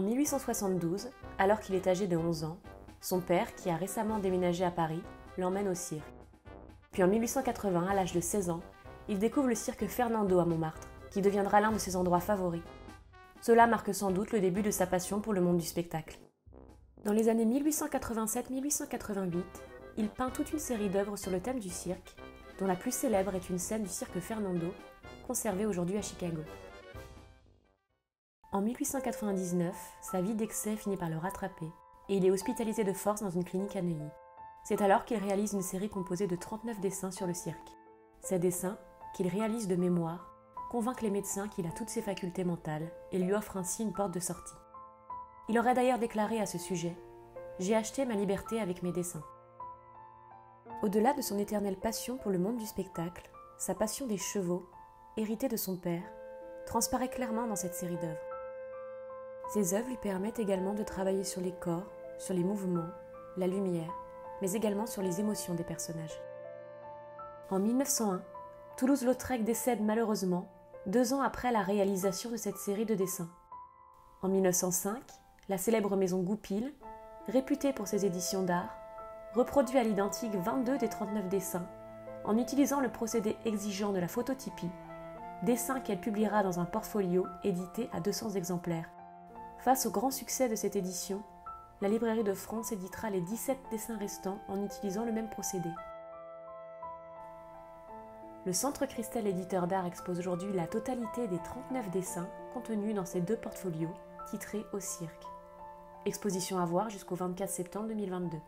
1872, alors qu'il est âgé de 11 ans, son père, qui a récemment déménagé à Paris, l'emmène au cirque. Puis en 1880, à l'âge de 16 ans, il découvre le cirque Fernando à Montmartre, qui deviendra l'un de ses endroits favoris. Cela marque sans doute le début de sa passion pour le monde du spectacle. Dans les années 1887-1888, il peint toute une série d'œuvres sur le thème du cirque, dont la plus célèbre est une scène du cirque Fernando, conservée aujourd'hui à Chicago. En 1899, sa vie d'excès finit par le rattraper et il est hospitalisé de force dans une clinique à Neuilly. C'est alors qu'il réalise une série composée de 39 dessins sur le cirque. Ces dessins, qu'il réalise de mémoire, convainquent les médecins qu'il a toutes ses facultés mentales et lui offrent ainsi une porte de sortie. Il aurait d'ailleurs déclaré à ce sujet J'ai acheté ma liberté avec mes dessins. Au-delà de son éternelle passion pour le monde du spectacle, sa passion des chevaux, héritée de son père, transparaît clairement dans cette série d'œuvres. Ces œuvres lui permettent également de travailler sur les corps, sur les mouvements, la lumière, mais également sur les émotions des personnages. En 1901, Toulouse-Lautrec décède malheureusement deux ans après la réalisation de cette série de dessins. En 1905, la célèbre maison Goupil, réputée pour ses éditions d'art, reproduit à l'identique 22 des 39 dessins en utilisant le procédé exigeant de la phototypie, dessins qu'elle publiera dans un portfolio édité à 200 exemplaires. Face au grand succès de cette édition, la Librairie de France éditera les 17 dessins restants en utilisant le même procédé. Le Centre Cristal Éditeur d'Art expose aujourd'hui la totalité des 39 dessins contenus dans ces deux portfolios titrés Au cirque. Exposition à voir jusqu'au 24 septembre 2022.